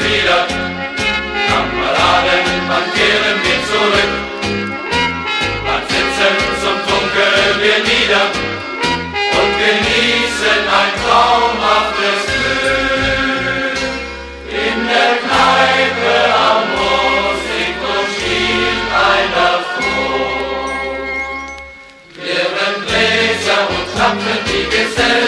wieder. Kameraden, wann kehren wir zurück? Wann sitzen zum Dunkel wir nieder und genießen ein traumhaftes Glück? In der Kneipe am Musikgrund spielt einer froh. Während Gläser und Klappen die Gesellen,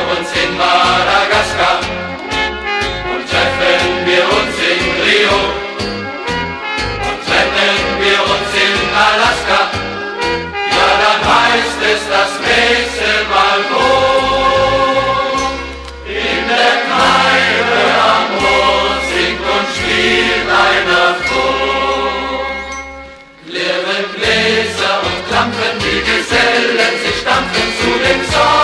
gesellen sich dampfend zu dem Song.